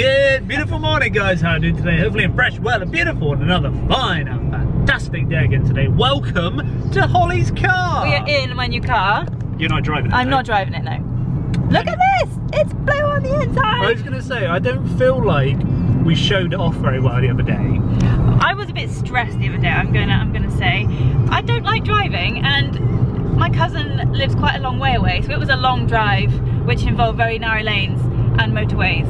Good, beautiful morning, guys. How are you doing today? Hopefully, in fresh, well, and beautiful, and another fine and fantastic day again today. Welcome to Holly's car. We are in my new car. You're not driving it. I'm no? not driving it, no. Look at this! It's blue on the inside! I was gonna say, I don't feel like we showed it off very well the other day. I was a bit stressed the other day, I'm gonna I'm gonna say. I don't like driving and my cousin lives quite a long way away, so it was a long drive which involved very narrow lanes and motorways.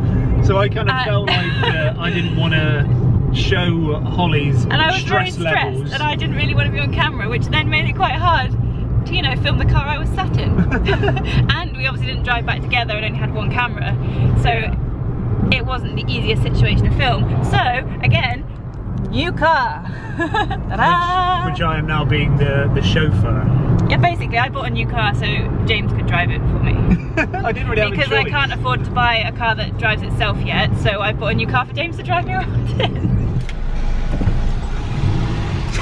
So I kind of Uh, felt like uh, I didn't want to show Holly's And I was very stress stressed levels. and I didn't really want to be on camera, which then made it quite hard to, you know, film the car I was sat in. and we obviously didn't drive back together and only had one camera. So it wasn't the easiest situation to film. So again, new car. Which, which I am now being the, the chauffeur. Yeah, basically I bought a new car so James could drive it for me. I didn't really have because a I choice. can't afford to buy a car that drives itself yet, so I bought a new car for James to drive me around in.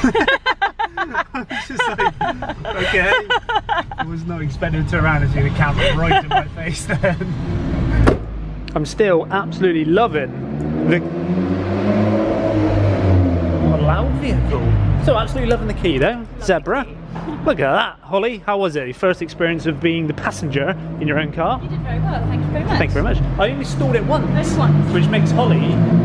It's just like, okay. I was not expecting to turn around and see the camera right in my face then. I'm still absolutely loving the what a loud vehicle. So absolutely loving the key though. Zebra. Look at that. Holly, how was it? Your first experience of being the passenger in your own car? You did very well, thank you very much. Thank you very much. I only stalled it once. Only once. Which makes Holly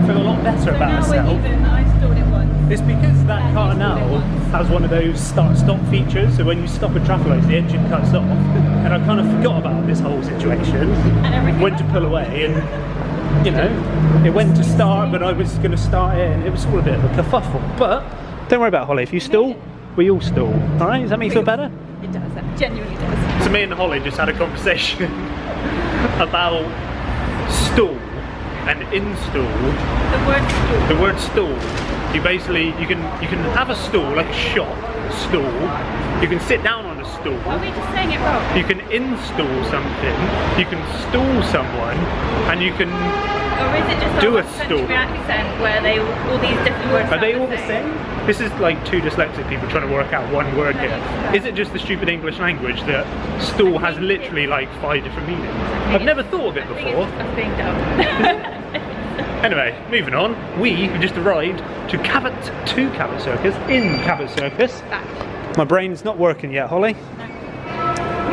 feel a lot better So about now herself. we're even, I stored it once. It's because that And car now stalled has one of those start-stop features, so when you stop at traffic lights, the engine cuts off. And I kind of forgot about this whole situation. And everything Went to pull away, and you know, it went to start, but I was going to start it, and it was all a bit of a kerfuffle. But don't worry about Holly. If you stall, we all stall. All right? Does that make you feel better? It does, it genuinely does. So me and Holly just had a conversation about stall and install The word stool. the word stool you basically you can you can have a stool like a shop stool you can sit down on a stool Are we just saying it wrong? you can install something you can stall someone and you can Or is it just Do our a country stool. accent where they all these different words are they all the same this is like two dyslexic people trying to work out one word here is it just the stupid english language that stool has literally like five different meanings i've never thought of it before it's just us being dumb. Anyway, moving on. We have just arrived to Cabot, to Cabot Circus, in Cabot Circus. My brain's not working yet, Holly.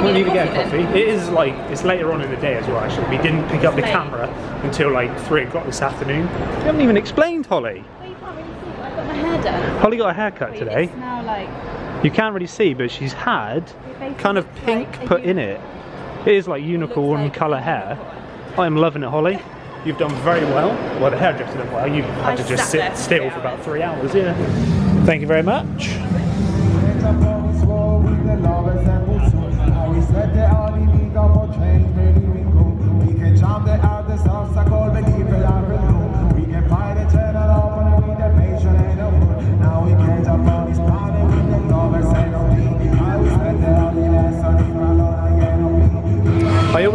We need to get a coffee. It is like, it's later on in the day as well, actually. We didn't pick up the late. camera until like 3 o'clock this afternoon. We haven't even explained, Holly. Well, you can't really see. I got my hair done. Holly got a haircut today. It's now like You can't really see, but she's had kind of pink like put in it. It is like unicorn like colour hair. I'm loving it, Holly. You've done very well. Well, the hairdresser done well. You had I to just sit still for about three hours, yeah. Thank you very much.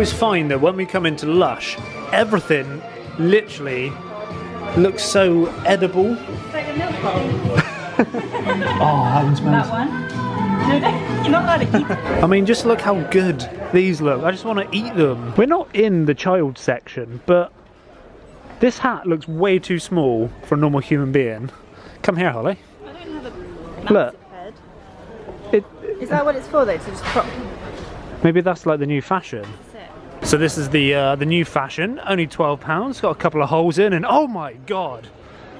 Always find that when we come into Lush, everything literally looks so edible. It's like a milk bowl. Oh, that one smells. That one. You're not allowed to eat it. I mean, just look how good these look. I just want to eat them. We're not in the child section, but this hat looks way too small for a normal human being. Come here, Holly. I don't have a Look. massive head. It, Is that what it's for though? To just prop maybe that's like the new fashion. It? So this is the uh, the new fashion. Only twelve pounds. Got a couple of holes in, and oh my god!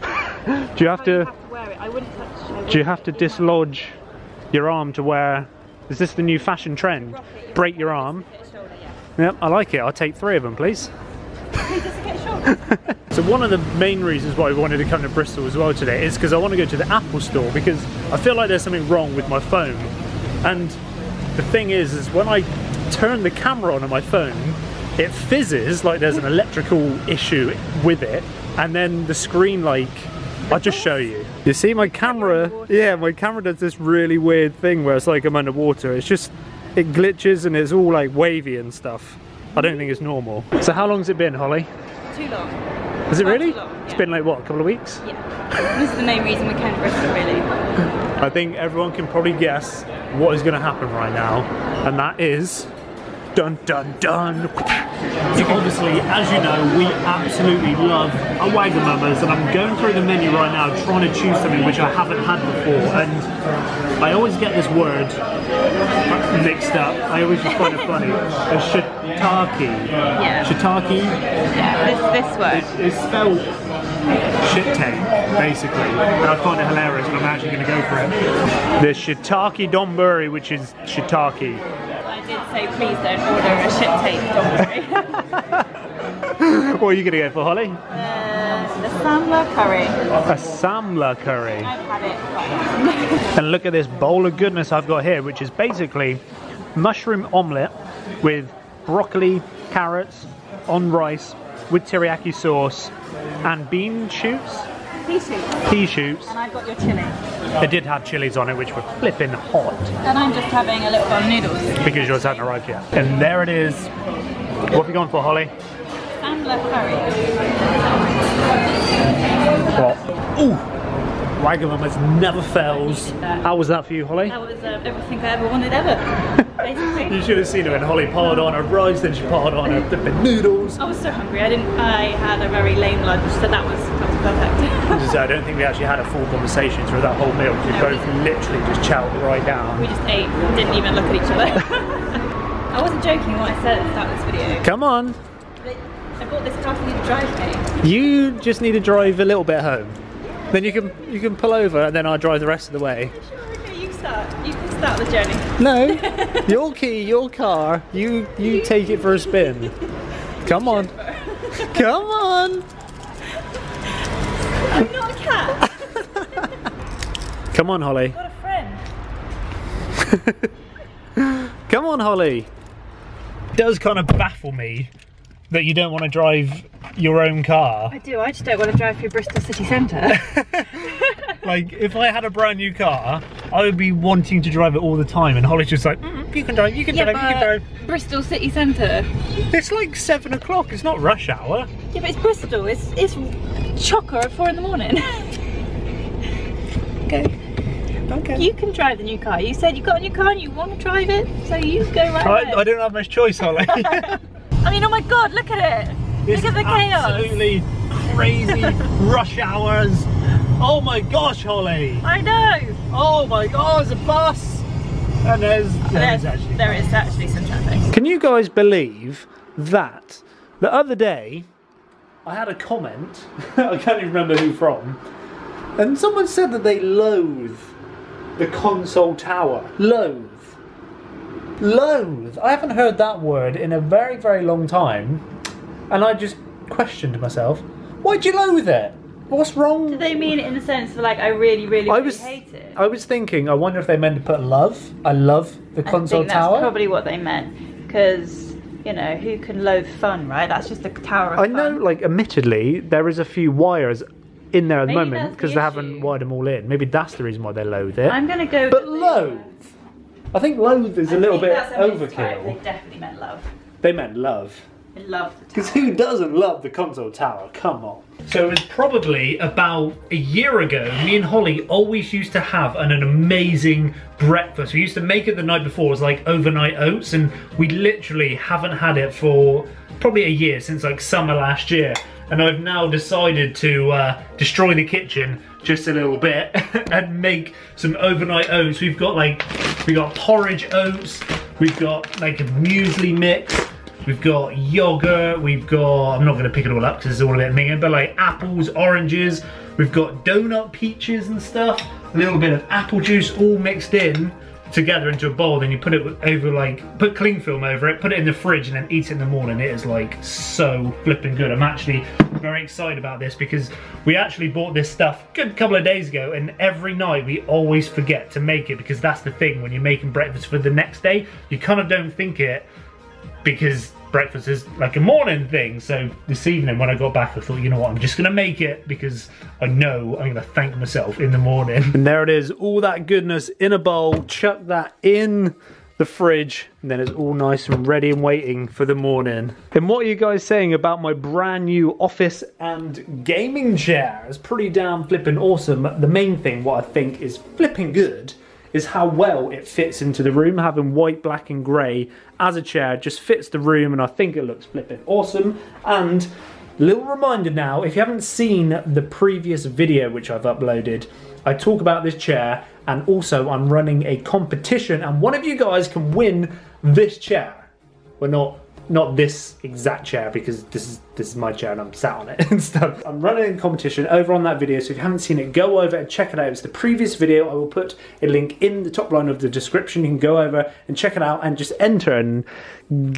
do you have to? have to wear it. I wouldn't touch it. Do you have to dislodge your arm to wear? Is this the new fashion trend? Break your arm. Shoulder, yeah. Yep, I like it. I'll take three of them, please. So one of the main reasons why we wanted to come to Bristol as well today is because I want to go to the Apple store because I feel like there's something wrong with my phone. And the thing is, is when I turn the camera on on my phone, it fizzes like there's an electrical issue with it, and then the screen like I'll just show you. You see my camera? Yeah, my camera does this really weird thing where it's like I'm underwater. It's just it glitches and it's all like wavy and stuff. I don't think it's normal. So how long's it been, Holly? Too long. Has it Far really? too long, It's yeah. been like what, a couple of weeks? Yeah. This is the main reason we came to Bristol, really. I think everyone can probably guess what is going to happen right now, and that is Dun dun dun. So obviously, as you know, we absolutely love our Wagamamas, and I'm going through the menu right now trying to choose something which I haven't had before, and I always get this word mixed up. I always just find it funny. A shiitake. Yeah. Shiitake Yeah, this, this word. is spelled shit tank, basically. And I find it hilarious and I'm actually going to go for it. The shiitake donburi, which is shiitake. I did say please don't order a shit tape, don't worry. What are you going to go for, Holly? uh, the samla curry. A samla curry. I've had it. And look at this bowl of goodness I've got here, which is basically mushroom omelette with broccoli, carrots on rice with teriyaki sauce and bean shoots, Pea soup. pea shoots. And I've got your chili. It did have chilies on it, which were flipping hot And I'm just having a little bowl of noodles. because yours hadn't arrived yet. And there it is. What have you gone for, Holly? Samla curry. What? Ooh! Wagamama's never fails. How was that for you, Holly? That was uh, everything I ever wanted ever. Basically. You should have seen her when Holly piled on her rice, then she piled on her flipping noodles. I was so hungry. I didn't. I had a very lame lunch, so that was that was perfect. So I don't think we actually had a full conversation through that whole meal. We No, both we- literally just chowed right down. we just ate, didn't even look at each other. I wasn't joking when I said at the start of this video. Come on. I bought this car for you to drive me. You just need to drive a little bit home. Then you can you can pull over and then I'll drive the rest of the way. Sure, okay, you start. You can start the journey. No. your key, your car. You you take it for a spin. Come on. Come on. I'm not a cat. Come on, Holly. I've got a friend. Come on, Holly. does kind of baffle me that you don't want to drive your own car. I do. I just don't want to drive through Bristol city centre. Like, if I had a brand new car, I would be wanting to drive it all the time, and Holly's just like, "Mm, you can drive, you can yeah, drive, you can drive. Bristol city centre. It's like seven o'clock. It's not rush hour. Yeah, but it's Bristol. It's it's chocker at four in the morning. Okay. Okay. you can drive the new car. You said you got a new car and you want to drive it, so you go right I. I don't have much choice, Holly. I mean, oh my god, look at it. It's look at the chaos. Absolutely crazy rush hours. Oh my gosh, Holly. I know. Oh my god, there's a bus. And there's, There's, there is actually some traffic. Can you guys believe that the other day I had a comment, I can't even remember who from, and someone said that they loathe the console tower. Loathe. Loathe. I haven't heard that word in a very, very long time, and I just questioned myself, why'd you loathe it? What's wrong? Do they mean it in the sense of like I really, really, I really was hate it? I was thinking, I wonder if they meant to put love. I love the console I think tower. that's probably what they meant. Because, you know, who can loathe fun, right? That's just the tower of I fun. know, like, admittedly, there is a few wires in there at the moment that's the because they haven't wired them all in. Maybe that's the reason why they loathe it. I'm going to go. But loathe, I think loathe is a I little think bit that's a mistype. They overkill. definitely meant love. They meant love. They love the Because who doesn't love the console tower? Come on. So it was probably about a year ago, me and Holly always used to have an, an amazing breakfast. We used to make it the night before, it was like overnight oats, and we literally haven't had it for probably a year since like summer last year. And I've now decided to uh, destroy the kitchen just a little bit and make some overnight oats. We've got like, we got porridge oats, we've got like a muesli mix, We've got yogurt, we've got, I'm not going to pick it all up because it's all a bit minging, but like apples, oranges, we've got donut peaches and stuff, a little bit of apple juice all mixed in together into a bowl, then you put it over like, put cling film over it, put it in the fridge and then eat it in the morning. It is like so flipping good. I'm actually very excited about this because we actually bought this stuff a good couple of days ago and every night we always forget to make it because that's the thing when you're making breakfast for the next day, you kind of don't think it because breakfast is like a morning thing. So this evening when I got back, I thought, you know what, I'm just gonna make it because I know I'm gonna thank myself in the morning. And there it is, all that goodness in a bowl. Chuck that in the fridge, and then it's all nice and ready and waiting for the morning. And what are you guys saying about my brand new office and gaming chair? It's pretty damn flipping awesome. The main thing, what I think is flipping good, is how well it fits into the room. Having white, black and grey as a chair just fits the room and I think it looks flipping awesome. And little reminder now, if you haven't seen the previous video which I've uploaded, I talk about this chair and also I'm running a competition and one of you guys can win this chair. We're not not this exact chair because this is this is my chair and I'm sat on it and stuff. I'm running a competition over on that video, so if you haven't seen it, go over and check it out. It's the previous video. I will put a link in the top line of the description. You can go over and check it out and just enter and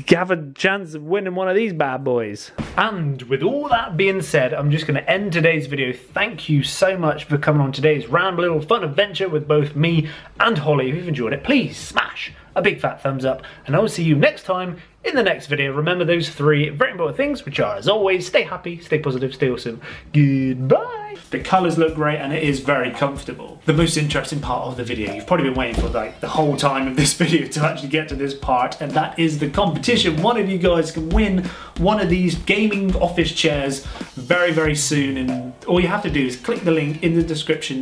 have a chance of winning one of these bad boys. And with all that being said, I'm just going to end today's video. Thank you so much for coming on today's round little fun adventure with both me and Holly. If you've enjoyed it, please smash a big fat thumbs up and I will see you next time in the next video. Remember those three very important things, which are, as always, stay happy, stay positive, stay awesome. Goodbye. The colours look great and it is very comfortable. The most interesting part of the video, you've probably been waiting for like the whole time of this video to actually get to this part, and that is the competition. One of you guys can win one of these gaming office chairs very, very soon, and all you have to do is click the link in the description